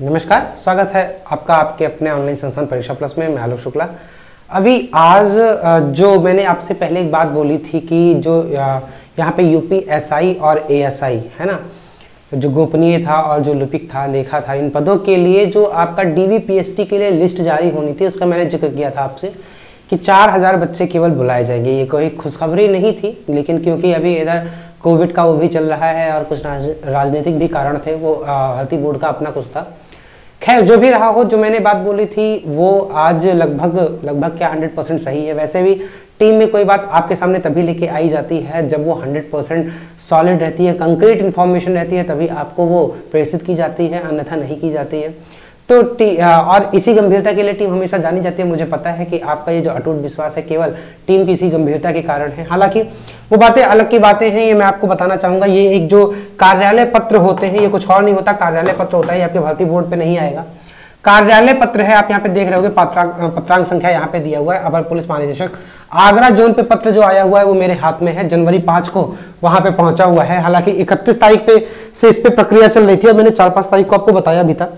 नमस्कार, स्वागत है आपका आपके अपने ऑनलाइन संस्थान परीक्षा प्लस में, मैं आलोक शुक्ला। अभी आज जो मैंने आपसे पहले एक बात बोली थी कि जो यहाँ पे यूपी एसआई और एएसआई है ना? जो गोपनीय था और जो लिपिक था, लेखा था, इन पदों के लिए जो आपका डीवीपीएसटी के लिए लिस्ट जारी होनी थी, उसका मैंने ज़िक्र किया था आपसे कि चार हज़ार बच्चे केवल बुलाए जाएँगे। ये कोई खुशखबरी नहीं थी, लेकिन क्योंकि अभी इधर कोविड का वो भी चल रहा है और कुछ राजनीतिक भी कारण थे, वो भर्ती बोर्ड का अपना कुछ था। खैर, जो भी रहा हो, जो मैंने बात बोली थी, वो आज लगभग लगभग क्या हंड्रेड परसेंट सही है। वैसे भी टीम में कोई बात आपके सामने तभी लेके आई जाती है, जब वो हंड्रेड परसेंट सॉलिड रहती है कंक्रीट इन्फॉर्मेशन रहती है, तभी आपको वो प्रेषित की जाती है, अन्यथा नहीं की जाती है। तो और इसी गंभीरता के लिए टीम हमेशा जानी जाती है। मुझे पता है कि आपका ये जो अटूट विश्वास है, केवल टीम की इसी गंभीरता के कारण है। हालाँकि वो बातें अलग की बातें हैं, ये मैं आपको बताना चाहूँगा। ये एक जो कार्यालय पत्र होते हैं, ये कुछ और नहीं होता। कार्यालय पत्र होता है, ये आपके भर्ती बोर्ड पर नहीं आएगा। कार्यालय पत्र है, आप यहाँ पे देख रहे होगे पत्रांक संख्या यहाँ पे दिया हुआ है, अपर पुलिस महानिदेशक। आगरा जोन पे पत्र जो आया हुआ है, वो मेरे हाथ में है, जनवरी पाँच को वहाँ पे पहुँचा हुआ है। हालाँकि इकतीस तारीख पे से इस पे प्रक्रिया चल रही थी, और मैंने चार पाँच तारीख को आपको बताया भी था।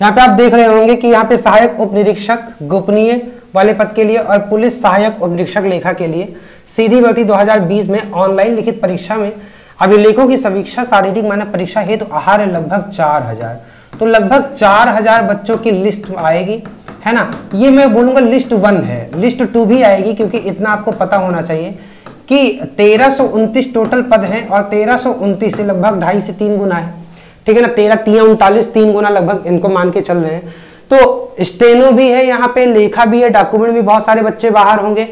यहाँ पे आप देख रहे होंगे कि यहाँ पे सहायक उप निरीक्षक गोपनीय वाले पद के लिए और पुलिस सहायक उप निरीक्षक लेखा के लिए सीधी भर्ती 2020 में ऑनलाइन लिखित परीक्षा में अभिलेखों की समीक्षा, शारीरिक मानव परीक्षा हेतु तो आहार है लगभग चार हज़ार। तो लगभग चार हज़ार बच्चों की लिस्ट आएगी, है ना? ये मैं बोलूँगा लिस्ट वन है। लिस्ट टू भी आएगी क्योंकि इतना आपको पता होना चाहिए कि तेरह टोटल पद हैं और तेरह से लगभग ढाई से तीन गुना है। ठीक है ना, तेरह, तीन, उनतालीस, तीन गुना लगभग इनको मान के चल रहे हैं। तो स्टेनो भी है, यहाँ पे लेखा भी है, डॉक्यूमेंट भी, बहुत सारे बच्चे बाहर होंगे,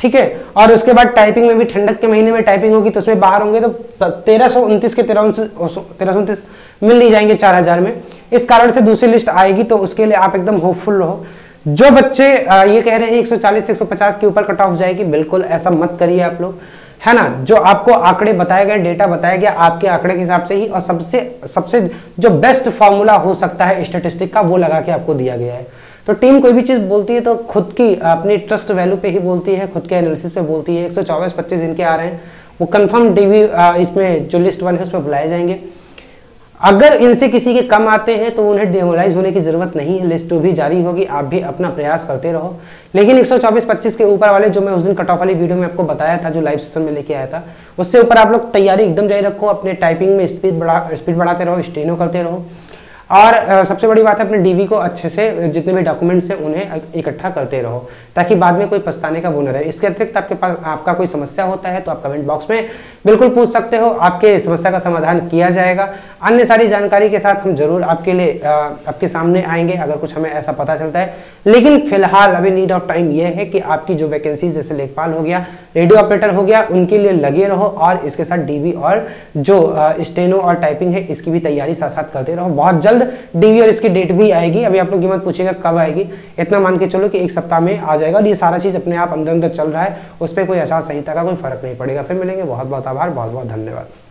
ठीक है? और उसके बाद टाइपिंग में भी, ठंडक के महीने में टाइपिंग होगी तो उसमें बाहर होंगे तो तेरह सौ उनतीस के तेरह तेरह सौ उनतीस मिल नहीं जाएँगे चार हज़ार में। इस कारण से दूसरी लिस्ट आएगी तो उसके लिए आप एकदम होपफुल रहो। जो बच्चे ये कह रहे हैं 140 से 150 के ऊपर कट ऑफ़ जाएगी, बिल्कुल ऐसा मत करिए आप लोग। है ना? जो आपको आंकड़े बताए गए डेटा बताया गया आपके आंकड़े के हिसाब से ही और सबसे सबसे जो बेस्ट फॉर्मूला हो सकता है स्टेटिस्टिक का, वो लगा के आपको दिया गया है। तो टीम कोई भी चीज़ बोलती है तो खुद की अपनी ट्रस्ट वैल्यू पे ही बोलती है, खुद के एनालिसिस पे बोलती है। एक सौ चौबीस, पच्चीस इनके आ रहे हैं। वो कंफर्म डीवी इसमें जो लिस्ट वन है उसमें बुलाए जाएँगे। अगर इनसे किसी के कम आते हैं तो उन्हें डेमोलाइज होने की ज़रूरत नहीं है। लिस्ट टू भी जारी होगी, आप भी अपना प्रयास करते रहो। लेकिन 124-25 के ऊपर वाले, जो मैं उस दिन कट ऑफ़ वाली वीडियो में आपको बताया था, जो लाइव सेशन में लेके आया था, उससे ऊपर आप लोग तैयारी एकदम जारी रखो, अपने टाइपिंग में स्पीड बढ़ा स्पीड बढ़ाते रहो स्टेनो करते रहो। और सबसे बड़ी बात है अपने डीवी को अच्छे से, जितने भी डॉक्यूमेंट्स हैं, उन्हें इकट्ठा करते रहो, ताकि बाद में कोई पछताने का वो न रहे। इसके अतिरिक्त आपके पास, आपका कोई समस्या होता है तो आप कमेंट बॉक्स में बिल्कुल पूछ सकते हो, आपके समस्या का समाधान किया जाएगा। अन्य सारी जानकारी के साथ हम ज़रूर आपके लिए आपके सामने आएँगे, अगर कुछ हमें ऐसा पता चलता है। लेकिन फ़िलहाल अभी नीड ऑफ़ टाइम यह है कि आपकी जो वैकेंसीज जैसे लेखपाल हो गया रेडियो ऑपरेटर हो गया, उनके लिए लगे रहो और इसके साथ डीवी और जो स्टेनो और टाइपिंग है, इसकी भी तैयारी साथ साथ करते रहो। बहुत जल्द डीवी और इसकी डेट भी आएगी। अभी आप लोग मत पूछेगा कब आएगी। इतना मान के चलो कि एक सप्ताह में आ जाएगा और ये सारा चीज़ अपने आप अंदर अंदर चल रहा है। उस पर कोई आचार संहिता का कोई फ़र्क नहीं पड़ेगा। फिर मिलेंगे। बहुत बहुत आभार बहुत बहुत धन्यवाद।